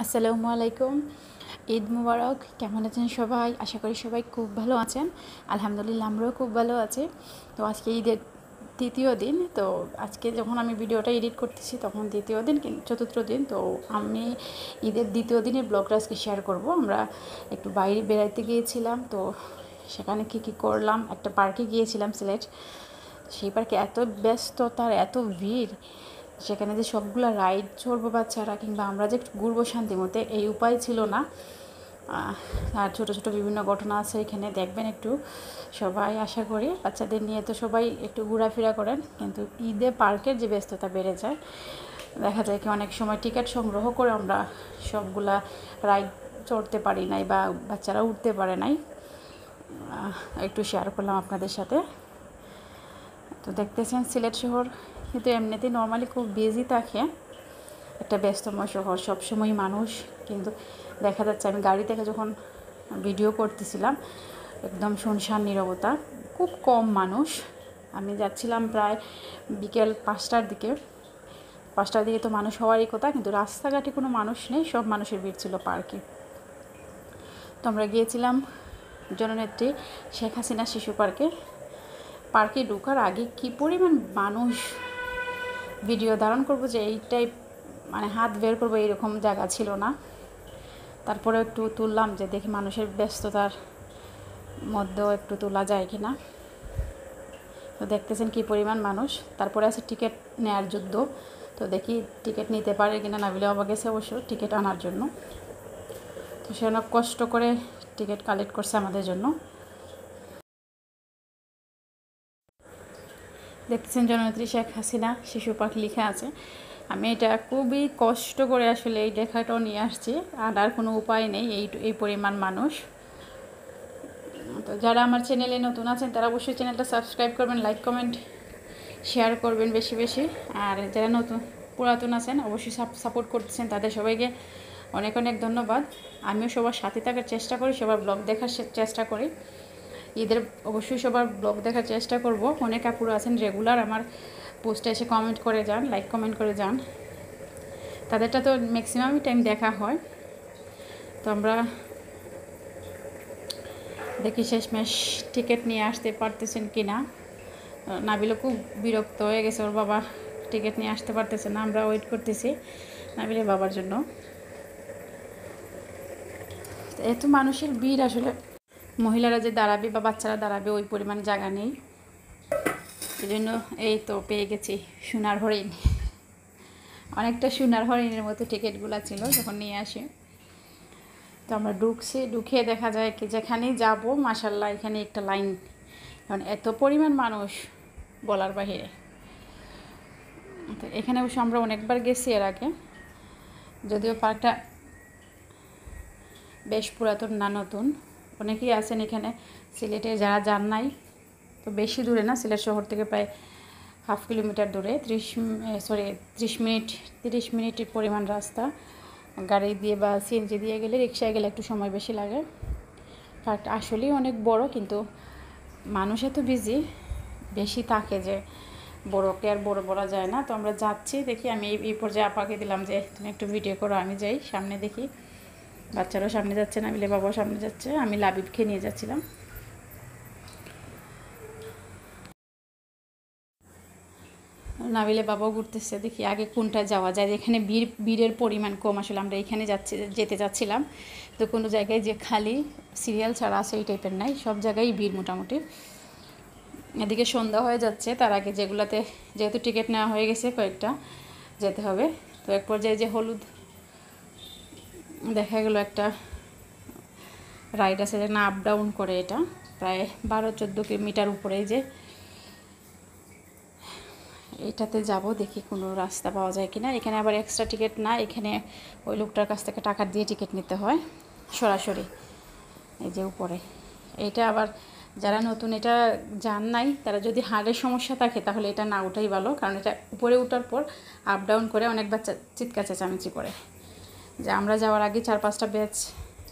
আসসালামু আলাইকুম। ঈদ মুবারক, কেমন আছেন সবাই? আশা করি সবাই খুব ভালো আছেন। আলহামদুলিল্লাহ, আমরাও খুব ভালো আছি। তো আজকে ঈদের তৃতীয় দিন, তো আজকে যখন আমি ভিডিওটা এডিট করতেছি, তখন দ্বিতীয় দিন চতুর্থ দিন, তো আমি ঈদের দ্বিতীয় দিনের ব্লগটা আজকে শেয়ার করব। আমরা একটু বাইরে বেড়াইতে গিয়েছিলাম, তো সেখানে কি কি করলাম? একটা পার্কে গিয়েছিলাম, সিলেট। সেই পার্কে এত ব্যস্ততার, এত ভিড়। সেখানে যে সবগুলো রাইড চড়বো বাচ্চারা কিংবা আমরা যে ঘুরবো শান্তি মতে, এই উপায় ছিল না। আর ছোট ছোট বিভিন্ন ঘটনা আছে এখানে, দেখবেন একটু। সবাই আশা করি বাচ্চাদের নিয়ে তো সবাই একটু ঘোরাফেরা করেন, কিন্তু ঈদে পার্কের যে ব্যস্ততা বেড়ে যায়, দেখা যায় কি অনেক সময় টিকিট সংগ্রহ করে আমরা সবগুলা রাইড চড়তে পারি নাই বা বাচ্চারা উঠতে পারে নাই। একটু শেয়ার করলাম আপনাদের সাথে। তো দেখতেছেন সিলেট শহর। কিন্তু এমনিতেই নর্মালি খুব বিজি থাকে। একটা ব্যস্তময় শহর সবসময় মানুষ। কিন্তু দেখা যাচ্ছে আমি গাড়ি থেকে যখন ভিডিও করতেছিলাম, একদম শুনশান নিরবতা, খুব কম মানুষ। আমি যাচ্ছিলাম প্রায় বিকেল পাঁচটার দিকে। পাঁচটার দিকে তো মানুষ হওয়ারই কথা, কিন্তু রাস্তাঘাটে কোনো মানুষ নেই, সব মানুষের ভিড় ছিল পার্কে। তো আমরা গিয়েছিলাম জননেত্রী শেখ হাসিনা শিশু পার্কে। পার্কে ঢোকার আগে কি পরিমাণ মানুষ ভিডিও ধারণ করব যে এইটাই মানে হাত বের করব এইরকম জায়গা ছিল না। তারপরে একটু তুললাম যে দেখি মানুষের ব্যস্ততার মধ্যেও একটু তোলা যায় কি না তো দেখতেছেন কি পরিমাণ মানুষ। তারপরে আছে টিকিট নেয়ার যুদ্ধ। তো দেখি টিকিট নিতে পারে কিনা নাবিলে বাবা গেছে অবশ্য টিকিট আনার জন্য। তো সে অনেক কষ্ট করে টিকিট কালেক্ট করছে আমাদের জন্য। দেখতেছেন জননেত্রী শেখ হাসিনা, শিশু পার্ক লেখা আছে। আমি এটা খুবই কষ্ট করে আসলে এই লেখাটাও নিয়ে আসছি, আর আর কোনো উপায় নেই, এই এই পরিমাণ মানুষ। তো যারা আমার চ্যানেলে নতুন আছেন, তারা অবশ্যই চ্যানেলটা সাবস্ক্রাইব করবেন, লাইক, কমেন্ট, শেয়ার করবেন বেশি বেশি। আর যারা নতুন, পুরাতন আছেন, অবশ্যই সাপোর্ট করতেছেন, তাদের সবাইকে অনেক অনেক ধন্যবাদ। আমিও সবার সাথে থাকার চেষ্টা করি, সবার ব্লগ দেখার চেষ্টা করি। ঈদের অবশ্যই সবার ব্লগ দেখার চেষ্টা করব। অনেক আপুরা আছেন রেগুলার আমার পোস্টে এসে কমেন্ট করে যান লাইক কমেন্ট করে যান। তাদেরটা তো ম্যাক্সিমামই টাইম দেখা হয়। তো আমরা দেখি শেষমেশ টিকিট নিয়ে আসতে পারতেছেন কি না নাবিলও খুব বিরক্ত হয়ে গেছে, ওর বাবা টিকিট নিয়ে আসতে পারতেছে না, আমরা ওয়েট করতেছি নাবিলের বাবার জন্য। এত মানুষের ভিড় আসলে মহিলারা যে দাঁড়াবে বা বাচ্চারা দাঁড়াবে, ওই পরিমাণ জায়গা নেই। এই জন্য এই তো পেয়ে গেছি সোনার হরিণ। অনেকটা সোনার হরিণের মতো টিকিটগুলো ছিল যখন নিয়ে আসি। তো আমরা ঢুকছি, ঢুকিয়ে দেখা যায় কি যেখানেই যাব মাসাল্লাহ এখানে একটা লাইন। কারণ এত পরিমাণ মানুষ বলার বাহিরে। তো এখানে অবশ্য আমরা অনেকবার গেছি এর আগে। যদিও পার্কটা বেশ পুরাতন না নতুন। অনেকেই আছেন এখানে। সিলেটে যারা যান নাই, তো বেশি দূরে না, সিলেট শহর থেকে প্রায় হাফ কিলোমিটার দূরে। ত্রিশ সরি ত্রিশ মিনিট, তিরিশ মিনিটের পরিমাণ রাস্তা। গাড়ি দিয়ে বা সিএনজি দিয়ে গেলে, রিক্সায় গেলে একটু সময় বেশি লাগে। পার্কটা আসলেই অনেক বড়, কিন্তু মানুষ এত বিজি বেশি থাকে যে বড়োকে আর বড় বলা যায় না। তো আমরা যাচ্ছি, দেখি আমি এই পর্যায়ে আপাকে দিলাম যে, তুমি একটু ভিডিও করো, আমি যাই, সামনে দেখি। বাচ্চারাও সামনে যাচ্ছে না মিলে বাবাও সামনে যাচ্ছে। আমি লাবিবকে নিয়ে যাচ্ছিলাম। নাবিলে বাবাও ঘুরতেছে, দেখি আগে কোনটা যাওয়া যায়। এখানে বীর, বীরের পরিমাণ কম আসলে আমরা এখানে যাচ্ছি, যেতে যাচ্ছিলাম। তো কোনো জায়গায় যে খালি সিরিয়াল ছাড়া আছে এই টাইপের নাই, সব জায়গায় ভিড় মোটামুটি। এদিকে সন্ধ্যা হয়ে যাচ্ছে, তার আগে যেগুলোতে যেহেতু টিকিট নেওয়া হয়ে গেছে কয়েকটা যেতে হবে। তো এক পর্যায়ে যে হলুদ দেখা গেলো একটা রাইড আছে যে না আপ ডাউন করে এটা। প্রায় বারো চোদ্দ কিলোমিটার উপরে যে এটাতে যাব, দেখি কোনো রাস্তা পাওয়া যায় কি না এখানে আবার এক্সট্রা টিকিট না, এখানে ওই লোকটার কাছ থেকে টাকা দিয়ে টিকিট নিতে হয়, সরাসরি। এই যে উপরে। এটা আবার যারা নতুন, এটা জান নাই, তারা যদি হাড়ের সমস্যা থাকে, তাহলে এটা না ওঠাই ভালো। কারণ এটা উপরে ওঠার পর আপ ডাউন করে অনেক বাচ্চা চিৎকার চেঁচামেচি করে। যে আমরা যাওয়ার আগে চার পাঁচটা ব্যাচ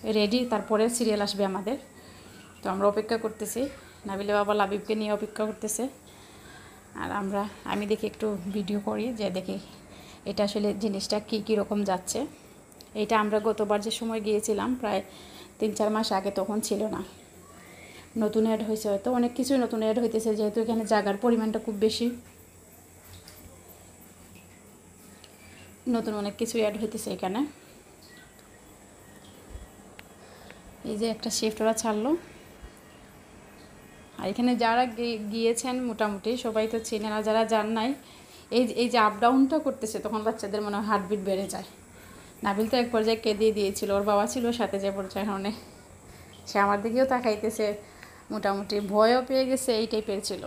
রেডি তারপরে সিরিয়াল আসবে আমাদের। তো আমরা অপেক্ষা করতেছি। নাবিলে বাবা লাবিবকে নিয়ে অপেক্ষা করতেছে। আর আমরা, আমি দেখি একটু ভিডিও করি, যে দেখি এটা আসলে জিনিসটা কী কী রকম যাচ্ছে। এটা আমরা গতবার যে সময় গিয়েছিলাম, প্রায় তিন চার মাস আগে তখন ছিল না। নতুন অ্যাড হয়েছে হয়তো, অনেক কিছুই নতুন অ্যাড হইতেছে, যেহেতু এখানে জায়গার পরিমাণটা খুব বেশি। নতুন অনেক কিছু অ্যাড হইতেছে এখানে। এই যে একটা শিফট ওরা ছাড়লো। আর এখানে যারা গিয়েছেন মোটামুটি, সবাই তো চেনেন, আর যারা যান নাই, এই এই যে আপ ডাউনটা করতেছে, তখন বাচ্চাদের মনে হয় হার্টবিট বেড়ে যায়। নাবিল তো এক পর্যায়ে কেঁদিয়ে দিয়েছিল, ওর বাবা ছিল সাথে যে পর্যায়ে মানে সে আমার দিকেও তাকাইতেছে, মোটামুটি ভয়ও পেয়ে গেছে, এই টাইপের ছিল।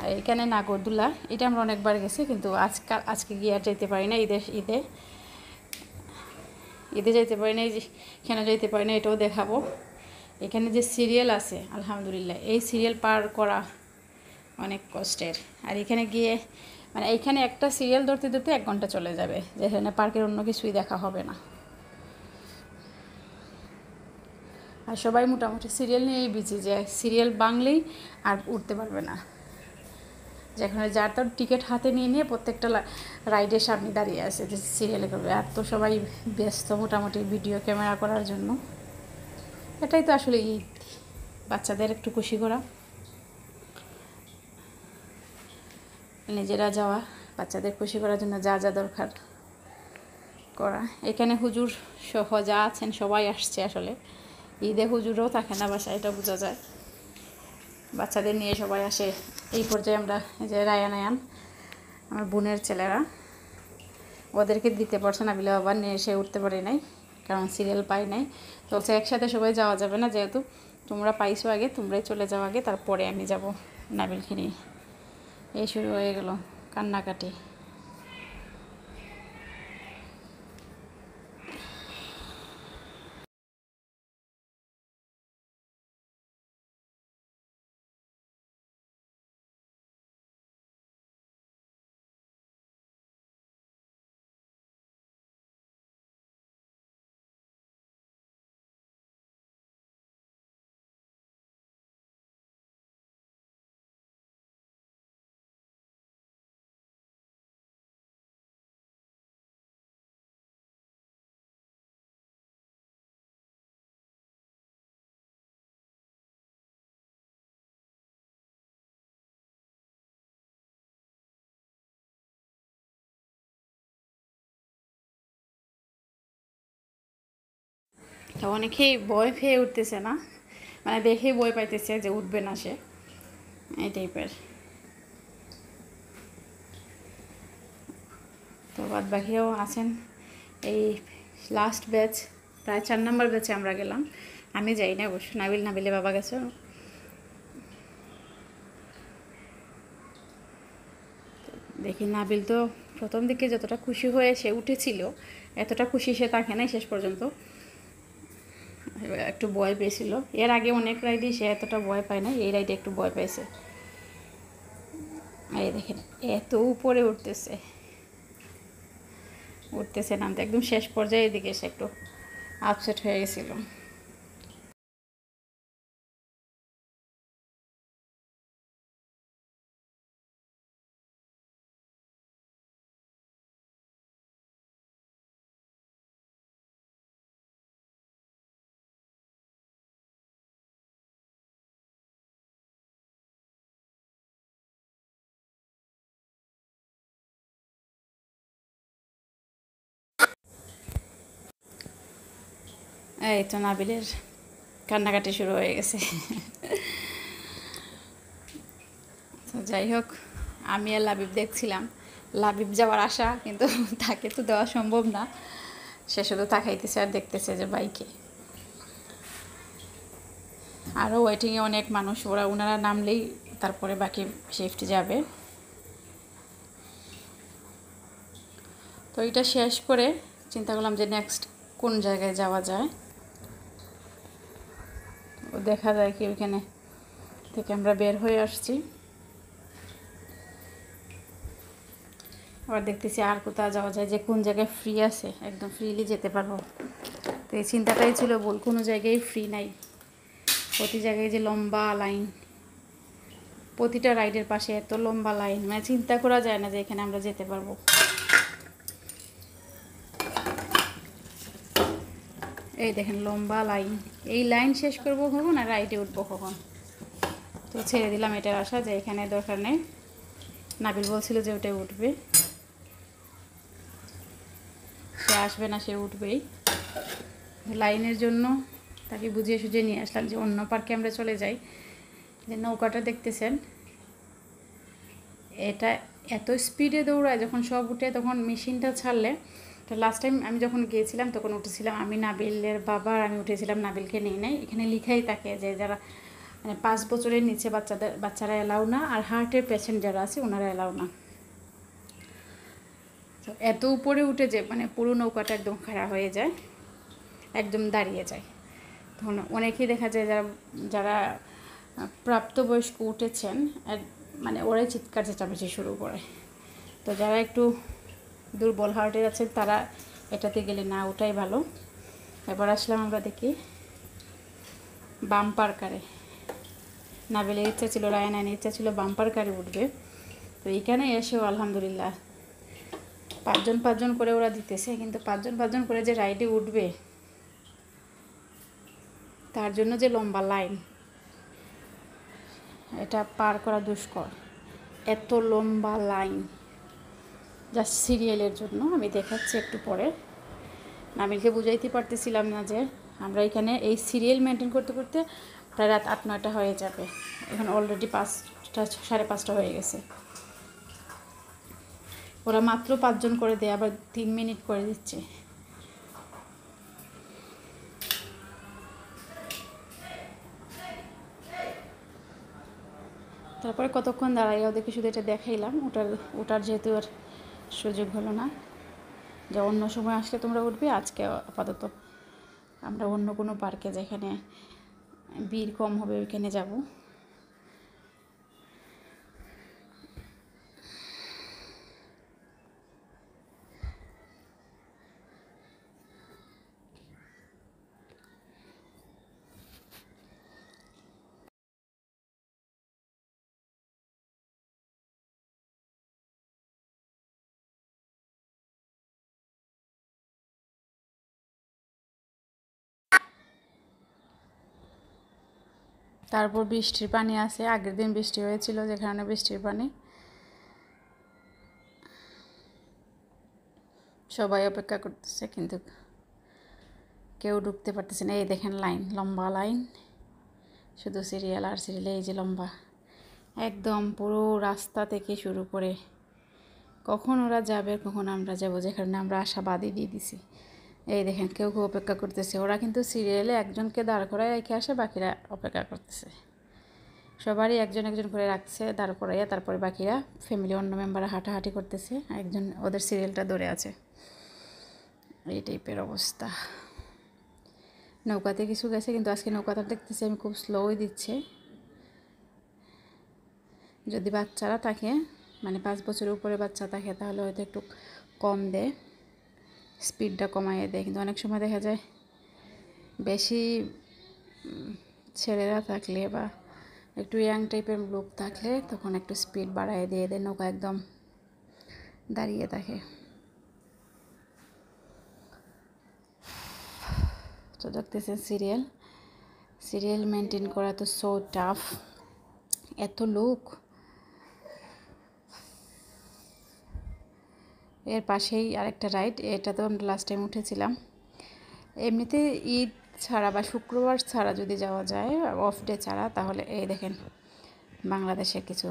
আর এখানে নাগরদুল্লা এটা আমরা অনেকবার গেছি, কিন্তু আজকাল, আজকে গিয়ে আর যেতে পারি না ঈদে ঈদে। ঈদে যাইতে পারি না এই যে কেন যেতে পারি না এটাও দেখাবো। এখানে যে সিরিয়াল আছে, আলহামদুলিল্লাহ, এই সিরিয়াল পার করা অনেক কষ্টের। আর এখানে গিয়ে মানে এইখানে একটা সিরিয়াল ধরতে ধরতে এক ঘণ্টা চলে যাবে যেখানে পার্কের অন্য কিছুই দেখা হবে না। আর সবাই মোটামুটি সিরিয়াল নিয়েই বিজি যে সিরিয়াল বাংলেই আর উঠতে পারবে না। যেখানে যার তার টিকিট হাতে নিয়ে নিয়ে প্রত্যেকটা রাইডের সামনে দাঁড়িয়ে আছে যে সিরিয়ালে করবে। আর তো সবাই ব্যস্ত মোটামুটি ভিডিও ক্যামেরা করার জন্য। এটাই তো আসলে ঈদ বাচ্চাদের একটু খুশি করা। নিজেরা যাওয়া, বাচ্চাদের খুশি করার জন্য যা যা দরকার করা। এখানে হুজুর সহ যা আছেন সবাই আসছে আসলে। ঈদে হুজুরও থাকে না বাসায়, এটা বোঝা যায়। বাচ্চাদের নিয়ে সবাই আসে। এই পর্যায়ে আমরা এই যে রায়ান আয়ান, আমার বোনের ছেলেরা, ওদেরকে দিতে পারছে না বিলে আবার নিয়ে এসে উঠতে পারি নাই, কারণ সিরিয়াল পাই নাই। তো একসাথে সবাই যাওয়া যাবে না যেহেতু, তোমরা পাইছো আগে, তোমরাই চলে যাওয়া আগে, তারপরে আমি যাব নাবিলখিনি এই শুরু হয়ে গেল কান্নাকাটি। তো অনেকেই বয় পেয়ে উঠতেছে না। মানে দেখে বই পাইতেছে যে উঠবে না সে। এই টাইপের তো বাদ বাকিও আছেন। এই লাস্ট ব্যাচ প্রায় চার নম্বর ব্যাচে আমরা গেলাম। আমি যাই না অবশ্য। নাবিল নাবিলে বাবা গেছে। দেখি নাবিল তো প্রথম দিকে যতটা খুশি হয়ে সে উঠেছিল, এতটা খুশি সে থাকে নাই শেষ পর্যন্ত। একটু ভয় পেয়েছিল। এর আগে অনেক রাইডে সে এতটা ভয় পায় না এই রাইডে একটু ভয় পেয়েছে এই দেখেন, এত উপরে উঠতেছে। উঠতেছে নামতে, একদম শেষ পর্যায়ে এদিকে সে একটু আপসেট হয়ে গেছিল। এই তো নাবিলের কান্নাকাটি শুরু হয়ে গেছে। তো যাই হোক, আমি আর লাবিব দেখছিলাম। লাবিব যাওয়ার আশা, কিন্তু তাকে তো দেওয়া সম্ভব না। সে শুধু তাকাইতেছে আর দেখতেছে যে বাইকে আরও ওয়েটিংয়ে অনেক মানুষ, ওরা ওনারা নামলেই তারপরে বাকি শিফট যাবে। তো এটা শেষ করে চিন্তা করলাম যে নেক্সট কোন জায়গায় যাওয়া যায়। দেখা যায় কি ওইখানে থেকে আমরা বের হয়ে আসছি। আবার দেখতেছি আর কোথাও যাওয়া যায়, যে কোন জায়গায় ফ্রি আছে, একদম ফ্রিলি যেতে পারব। তো এই চিন্তাটাই ছিল বল, কোনো জায়গায় ফ্রি নাই। প্রতি জায়গায় যে লম্বা লাইন প্রতিটা রাইডের পাশে এত লম্বা লাইন মানে চিন্তা করা যায় না যে এখানে আমরা যেতে পারব। এই দেখেন, লম্বা লাইন। এই লাইন শেষ করব কখন আর রাইটে উঠবো কখন? তো ছেড়ে দিলাম এটার আশা যে এখানে দরকার নেই। নাবিল বলছিল যে ওটাই উঠবে। সে আসবে না, সে উঠবেই। লাইনের জন্য তাকে বুঝিয়ে সুঝিয়ে নিয়ে আসলাম যে অন্য পার্কে আমরা চলে যাই। যে নৌকাটা দেখতেছেন, এটা এত স্পিডে দৌড়ায়, যখন সব উঠে তখন মেশিনটা ছাড়লে তো লাস্ট টাইম আমি যখন গিয়েছিলাম, তখন উঠেছিলাম আমি, নাবিলের বাবা আমি উঠেছিলাম, নাবিলকে নিয়ে নেই। এখানে লিখাই থাকে যে যারা মানে পাঁচ বছরের নিচে বাচ্চাদের, বাচ্চারা এলাও না, আর হার্টের পেশেন্ট যারা আছে, ওনারা এলাও না। তো এত উপরে উঠে যে মানে পুরো নৌকাটা একদম খাড়া হয়ে যায়, একদম দাঁড়িয়ে যায়। তখন অনেকেই দেখা যায় যারা যারা প্রাপ্তবয়স্ক উঠেছেন মানে ওরাই চিৎকার চেঁচামেচি শুরু করে। তো যারা একটু দুর্বল হার্টের আছেন তারা, এটাতে গেলে না, ওটাই ভালো। এবার আসলাম আমরা দেখি বাম্পার কারে নাবেলের ইচ্ছা ছিল রায়নানের ইচ্ছা ছিল বাম্পার কারে উঠবে। তো এখানে এসেও আলহামদুলিল্লাহ। পাঁচজন পাঁচজন করে ওরা দিতেছে, কিন্তু পাঁচজন পাঁচজন করে যে রাইডে উঠবে, তার জন্য যে লম্বা লাইন, এটা পার করা দুষ্কর। এত লম্বা লাইন। জাস্ট সিরিয়ালের জন্য, আমি দেখাচ্ছি একটু পরে। নামিলকে বুঝাইতে পারতেছিলাম না যে, আমরা এখানে এই সিরিয়াল মেনটেন করতে করতে প্রায় রাত আট, নয়টা হয়ে যাবে। এখন অলরেডি পাঁচটা, সাড়ে পাঁচটা হয়ে গেছে। ওরা মাত্র পাঁচজন করে দেয়, আবার তিন মিনিট করে দিচ্ছে। তারপরে কতক্ষণ দাঁড়াই ওদেরকে শুধু এটা দেখাইলাম, ওটার ওটার যেহেতু আর সুযোগ হলো না। যে অন্য সময় আসলে তোমরা উঠবে, আজকে আপাতত আমরা অন্য কোনো পার্কে যেখানে ভিড় কম হবে ওইখানে যাব। তারপর বৃষ্টির পানি আছে, আগের দিন বৃষ্টি হয়েছিল যেখানে বৃষ্টির পানি। সবাই অপেক্ষা করতেছে, কিন্তু কেউ ঢুকতে পারতেছে না। এই দেখেন লাইন, লম্বা লাইন। শুধু সিরিয়াল আর সিরিয়াল এই যে লম্বা। একদম পুরো রাস্তা থেকে শুরু করে কখন ওরা যাবে কখন আমরা যাব যেখানে আমরা আশাবাদই দিয়ে দিছি। এই দেখেন, কেউ কেউ অপেক্ষা করতেছে। ওরা কিন্তু সিরিয়ালে একজনকে দাঁড় করায় রেখে আসে, বাকিরা অপেক্ষা করতেছে। সবারই একজন একজন করে রাখছে, দাঁড় করাইয়া তারপরে বাকিরা ফ্যামিলি অন্য মেম্বাররা হাঁটাহাঁটি করতেছে, একজন ওদের সিরিয়ালটা ধরে আছে। এই টাইপের অবস্থা। নৌকাতে কিছু গেছে, কিন্তু আজকে নৌকাটা দেখতেছি আমি খুব স্লোই দিচ্ছে। যদি বাচ্চারা থাকে মানে পাঁচ বছরের উপরে বাচ্চা থাকে, তাহলে হয়তো একটু কম দেয়। স্পিডটা কমাইয়ে দেয়, কিন্তু অনেক সময় দেখা যায় বেশি ছেলেরা থাকলে বা একটু ইয়াং টাইপের লোক থাকলে তখন একটু স্পিড বাড়ায় দিয়ে দেয়, নৌকা একদম দাঁড়িয়ে থাকে। তো দেখতেছেন সিরিয়াল সিরিয়াল মেনটেন করা তো সো টাফ এত লোক। এর পাশেই আরেকটা রাইড এটা তো আমরা লাস্ট টাইম উঠেছিলাম। এমনিতে ঈদ ছাড়া বা শুক্রবার ছাড়া যদি যাওয়া যায় অফ ডে ছাড়া, তাহলে এই দেখেন বাংলাদেশের কিছু।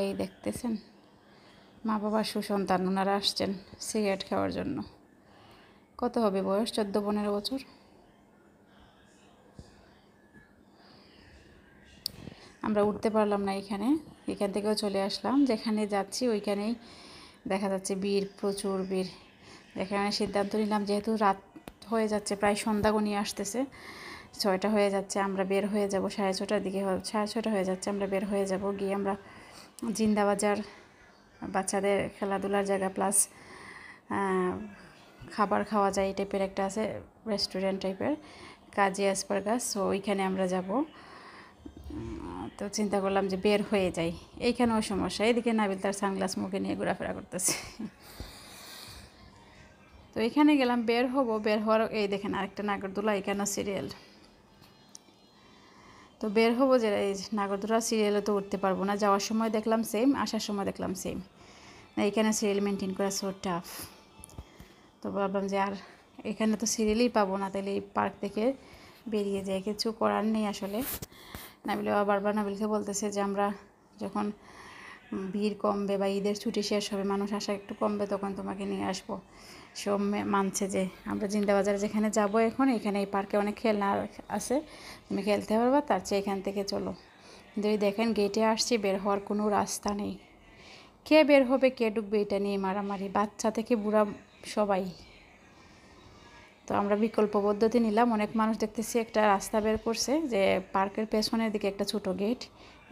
এই দেখতেছেন মা বাবার সুসন্তান, ওনারা আসছেন সিগারেট খাওয়ার জন্য। কত হবে বয়স? চোদ্দ, পনেরো বছর? আমরা উঠতে পারলাম না এখানে। এখান থেকেও চলে আসলাম। যেখানে যাচ্ছি, ওইখানেই দেখা যাচ্ছে বীর, প্রচুর বীর। যেখানে সিদ্ধান্ত নিলাম, যেহেতু রাত হয়ে যাচ্ছে, প্রায় সন্ধ্যা আসতেছে, ছয়টা হয়ে যাচ্ছে, আমরা বের হয়ে যাব সাড়ে ছটার দিকে, সাড়ে ছটা হয়ে যাচ্ছে, আমরা বের হয়ে যাব। গিয়ে আমরা জিন্দাবাজার, বাচ্চাদের খেলাধুলার জায়গা প্লাস খাবার খাওয়া যায়, এই টাইপের একটা আছে রেস্টুরেন্ট টাইপের কাজী অ্যাসপারগাস সো ওইখানে আমরা যাব। তো চিন্তা করলাম যে বের হয়ে যাই। এইখানেও সমস্যা। এদিকে নাবিল তার সানগ্লাস মুখে নিয়ে ঘোরাফেরা করতেছে। তো এখানে গেলাম, বের হব। বের হওয়ার, এই দেখেন আরেকটা নাগরদোলা এখানে সিরিয়াল? তো বের হব যে, এই নাগরদোলা সিরিয়ালে তো উঠতে পারব না। যাওয়ার সময় দেখলাম সেম আসার সময় দেখলাম সেম না, এখানে সিরিয়াল মেনটেন করা সো টাফ তো ভাবলাম যে, আর এখানে তো সিরিয়ালই পাবো না। তাহলে এই পার্ক থেকে বেরিয়ে যায় কিছু করার নেই আসলে। নাবিল বাবা বারবার নাবিলকে বলতেছে যে আমরা যখন ভিড় কমবে বা ঈদের ছুটি শেষ হবে, মানুষ আসা একটু কমবে, তখন তোমাকে নিয়ে আসব। সব মানছে যে আমরা জিন্দাবাজারে যেখানে যাব এখন, এখানে এই পার্কে অনেক খেলনা আছে, তুমি খেলতে পারবা, তার চেয়ে এখান থেকে চলো। কিন্তু দেখেন গেটে আসছি, বের হওয়ার কোনো রাস্তা নেই। কে বের হবে, কে ঢুকবে, এটা নিয়ে মারামারি। বাচ্চা থেকে বুড়া সবাই। তো আমরা বিকল্প পদ্ধতি নিলাম। অনেক মানুষ দেখতেছি একটা রাস্তা বের করছে যে পার্কের পেছনের দিকে একটা ছোট গেট।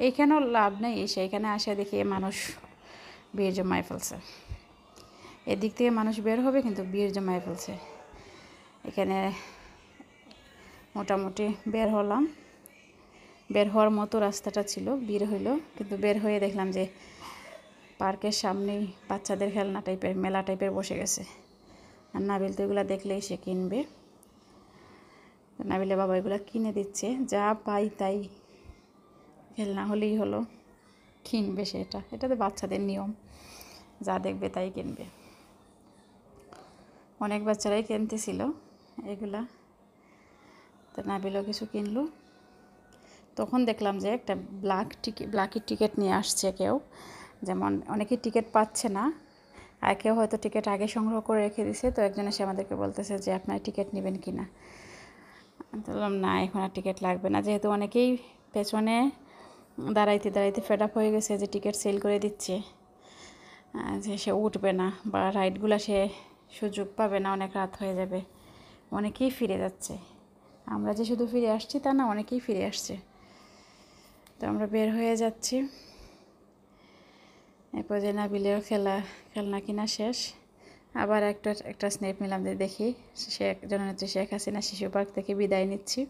এইখানেও লাভ নেই, সেইখানে আসে দেখি মানুষ ভিড় জমায় ফেলছে। এদিক থেকে মানুষ বের হবে কিন্তু ভিড় জমায় ফেলছে। এখানে মোটামুটি বের হলাম। বের হওয়ার মতো রাস্তাটা ছিল বের হইল। কিন্তু বের হয়ে দেখলাম যে পার্কের সামনেই বাচ্চাদের খেলনা টাইপের মেলা টাইপের বসে গেছে। আর নাবিল তো এগুলো দেখলেই সে কিনবে। নাবিলে বাবা এগুলো কিনে দিচ্ছে, যা পাই তাই। খেলনা হলেই হলো, কিনবে সেটা এটা। তো বাচ্চাদের নিয়ম, যা দেখবে তাই কিনবে। অনেক বাচ্চারাই কিনতেছিল এগুলা। তো নাবিলও কিছু কিনলো। তখন দেখলাম যে একটা ব্ল্যাক টিকিট ব্ল্যাকের টিকিট নিয়ে আসছে কেউ। যেমন অনেকে টিকিট পাচ্ছে না। আর কেউ হয়তো টিকিট আগে সংগ্রহ করে রেখে দিছে, তো একজন এসে আমাদেরকে বলতেছে যে, আপনার টিকিট নেবেন কি না বললাম, না, এখন আর টিকিট লাগবে না। যেহেতু অনেকেই পেছনে দাঁড়াইতে দাঁড়াইতে ফেড আপ হয়ে গেছে যে, টিকিট সেল করে দিচ্ছে। যে সে উঠবে না বা রাইডগুলো সে সুযোগ পাবে না, অনেক রাত হয়ে যাবে। অনেকেই ফিরে যাচ্ছে। আমরা যে শুধু ফিরে আসছি তা না, অনেকেই ফিরে আসছে। তো আমরা বের হয়ে যাচ্ছি। এরপর যে নাবিলের খেলা, খেলনা কিনা শেষ। আবার একটা একটা স্নেপ নিলাম যে দেখি শেখ জননেত্রী শেখ হাসিনা শিশু পার্ক থেকে বিদায় নিচ্ছি।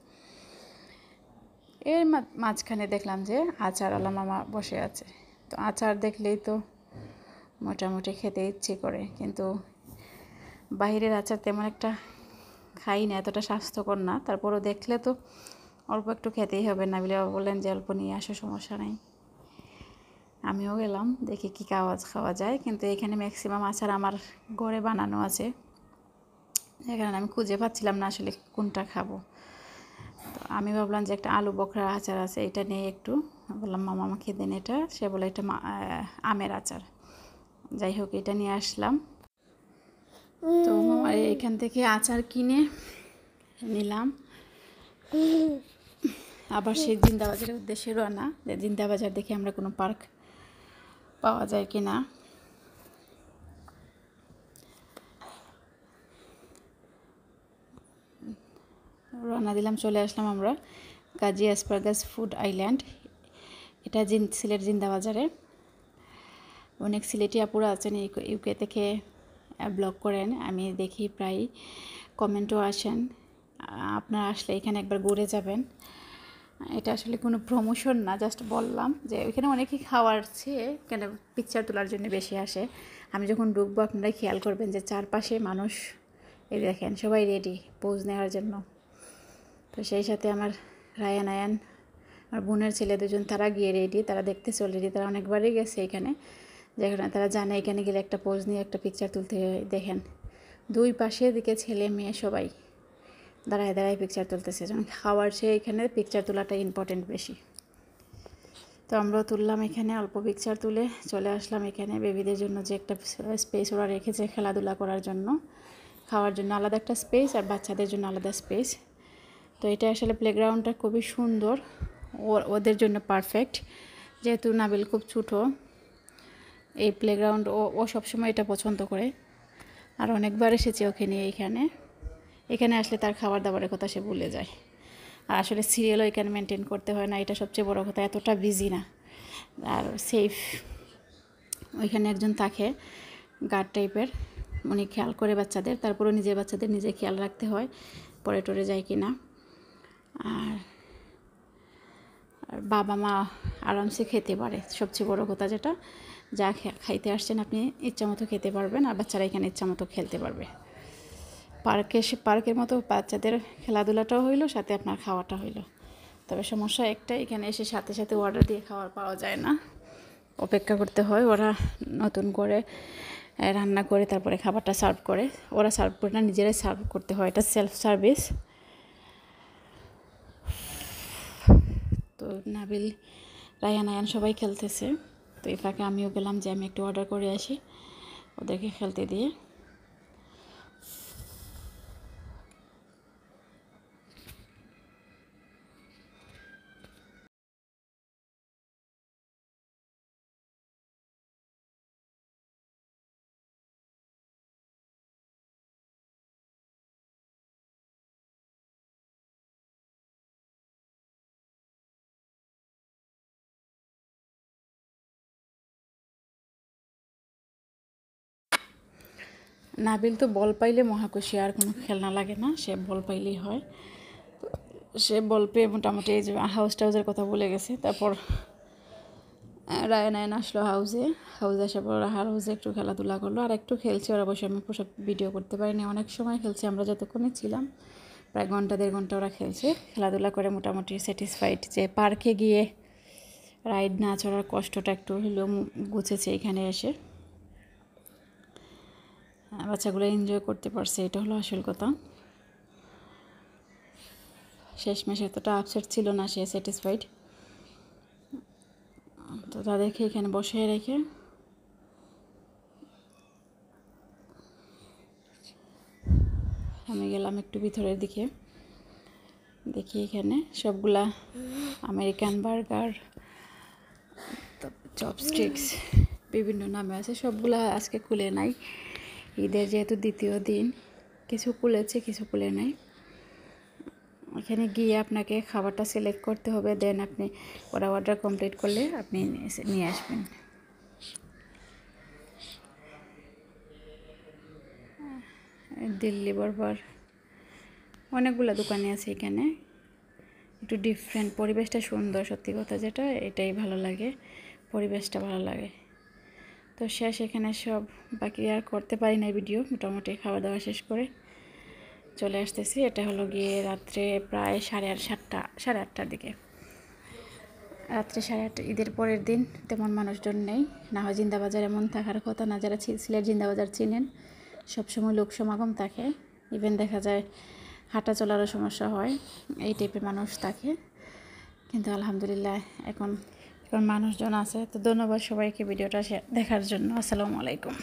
এর মাঝখানে দেখলাম যে আচার আলা মামা বসে আছে। তো আচার দেখলেই তো মোটামুটি খেতে ইচ্ছে করে, কিন্তু বাহিরের আচার তেমন একটা খাই না, এতটা স্বাস্থ্যকর না। তারপরও দেখলে তো অল্প একটু খেতেই হবে। না বলে বললেন যে, অল্প নিয়ে আসো, সমস্যা নেই। আমিও গেলাম, দেখি কী কাওয়াজ খাওয়া যায়। কিন্তু এখানে ম্যাক্সিমাম আচার আমার ঘরে বানানো আছে। এখানে আমি খুঁজে পাচ্ছিলাম না আসলে কোনটা খাব। তো আমি ভাবলাম যে একটা আলু বকরার আচার আছে, এটা নিয়ে একটু। বললাম, মামা, আমাকে দেন এটা। সে বলে, এটা আমের আচার। যাই হোক, এটা নিয়ে আসলাম। তো এখান থেকে আচার কিনে নিলাম। আবার সেই জিন্দাবাজারের উদ্দেশ্যে রওনা। যে জিন্দাবাজার দেখে আমরা কোনো পার্ক পাওয়া যায় কি না? রওনা দিলাম, চলে আসলাম আমরা কাজী অ্যাসপারগাস ফুড আইল্যান্ড। এটা জিন সিলেট জিন্দাবাজারে। অনেক সিলেটি আপুরা আছেন ইউকে থেকে ব্লগ করেন। আমি দেখি প্রায় কমেন্টও আসেন। আপনারা আসলে এখানে একবার ঘুরে যাবেন। এটা আসলে কোনো প্রমোশন না জাস্ট বললাম যে ওইখানে অনেকেই খাওয়ার চেয়ে কেন পিকচার তোলার জন্য বেশি আসে। আমি যখন ঢুকবো আপনারা খেয়াল করবেন যে চারপাশে মানুষ, এই দেখেন সবাই রেডি পোজ নেওয়ার জন্য। তো সেই সাথে আমার রায়ান আয়ান, আমার বোনের ছেলে দুজন, তারা গিয়ে রেডি তারা দেখতেছে অলরেডি তারা অনেকবারই গেছে এখানে। যেখানে তারা জানে এখানে গেলে একটা পোজ নিয়ে একটা পিকচার তুলতে দেখেন, দুই পাশে দিকে ছেলে মেয়ে সবাই। দাঁড়ায় দাঁড়ায় পিকচার তুলতেছে। যেমন খাওয়ার চেয়ে এখানে পিকচার তোলাটা ইম্পর্টেন্ট বেশি। তো আমরাও তুললাম এখানে, অল্প পিকচার তুলে চলে আসলাম এখানে বেবিদের জন্য যে একটা স্পেস ওরা রেখেছে খেলাধুলা করার জন্য। খাওয়ার জন্য আলাদা একটা স্পেস আর বাচ্চাদের জন্য আলাদা স্পেস তো এটা আসলে প্লেগ্রাউন্ডটা খুবই সুন্দর। ওদের জন্য পারফেক্ট যেহেতু নাবিল খুব ছোটো, এই প্লেগ্রাউন্ড ও ও সবসময় এটা পছন্দ করে। আর অনেকবার এসেছে ওকে নিয়ে এইখানে এখানে আসলে তার খাবার দাবারের কথা সে ভুলে যায়। আর আসলে সিরিয়ালও এখানে মেনটেন করতে হয় না, এটা সবচেয়ে বড় কথা, এতটা বিজি না। আর সেফ ওইখানে একজন থাকে গার্ড টাইপের উনি খেয়াল করে বাচ্চাদের, তারপরেও নিজের বাচ্চাদের নিজে খেয়াল রাখতে হয়, পরে টরে যায় কি না আর আর বাবা মা আরামসে খেতে পারে, সবচেয়ে বড় কথা যেটা, যা খাইতে আসছেন আপনি ইচ্ছা মতো খেতে পারবেন, আর বাচ্চারা এখানে ইচ্ছা মতো খেলতে পারবে। পার্কে সে পার্কের মতো বাচ্চাদের খেলাধুলাটাও হইল, সাথে আপনার খাওয়াটা হইল। তবে সমস্যা একটাই, এখানে এসে সাথে সাথে অর্ডার দিয়ে খাওয়ার পাওয়া যায় না। অপেক্ষা করতে হয়, ওরা নতুন করে রান্না করে, তারপরে খাবারটা সার্ভ করে। ওরা সার্ভ করে না, নিজেরাই সার্ভ করতে হয়, এটা সেলফ সার্ভিস তো নাবিল, রায়ান, আয়ান সবাই খেলতেছে। তো এই ফাঁকে আমিও গেলাম যে আমি একটু অর্ডার করে আসি, ওদেরকে খেলতে দিয়ে। নাবিল তো বল পাইলে মহাকুশি, আর কোনো খেলনা লাগে না, সে বল পাইলেই হয়। সে বল পেয়ে মোটামুটি এই যে হাউস টাউসের কথা বলে গেছে। তারপর রায়ন আয়ন আসলো হাউসে হাউসে আসার পর হাউসে একটু খেলাধুলা করল। আর একটু খেলছে ওরা বসে, আমি পোশাক ভিডিও করতে পারিনি। অনেক সময় খেলছে, আমরা যতক্ষণে ছিলাম, প্রায় ঘণ্টা, দেড় ঘণ্টা ওরা খেলছে। খেলাধুলা করে মোটামুটি স্যাটিসফাইড যে পার্কে গিয়ে রাইড না চড়ার কষ্টটা একটু হলেও গুছেছে এখানে এসে। বাচ্চাগুলো এনজয় করতে পারছে, এটা হলো আসল কথা। শেষমেশ এতটা আপসেট ছিল না, সে স্যাটিসফাইড তো তাদেরকে এখানে বসিয়ে রেখে আমি গেলাম একটু ভিতরের দিকে। দেখি এখানে সবগুলা আমেরিকান বার্গার চপস্টিক্স বিভিন্ন নামে আছে, সবগুলা আজকে খুলে নাই। ঈদের যেহেতু দ্বিতীয় দিন, কিছু খুলেছে কিছু খুলে নাই। এখানে গিয়ে আপনাকে খাবারটা সিলেক্ট করতে হবে দেন আপনি ওরা অর্ডার কমপ্লিট করলে আপনি নিয়ে আসবেন। দিল্লি বরবার অনেকগুলো দোকানে আছে এখানে। একটু ডিফারেন্ট পরিবেশটা সুন্দর, সত্যি কথা যেটা, এটাই ভালো লাগে, পরিবেশটা ভালো লাগে। তো শেষ, এখানে সব বাকি আর করতে পারি না ভিডিও মোটামুটি খাওয়া দাওয়া শেষ করে চলে আসতেছি। এটা হলো গিয়ে রাত্রে প্রায় সাড়ে আট, সাতটা, সাড়ে আটটার দিকে। রাত্রে সাড়ে আটটা ঈদের পরের দিন তেমন মানুষজন নেই। না হয় জিন্দাবাজার এমন থাকার কথা, না যারা সিলেট জিন্দাবাজার চিনেন, সবসময় লোক সমাগম থাকে। ইভেন দেখা যায় হাঁটা চলারও সমস্যা হয়, এই টাইপের মানুষ থাকে। কিন্তু আলহামদুলিল্লাহ, এখন মানুষজন আছে তো ধন্যবাদ সবাইকে ভিডিওটা দেখার জন্য। আসসালামু আলাইকুম।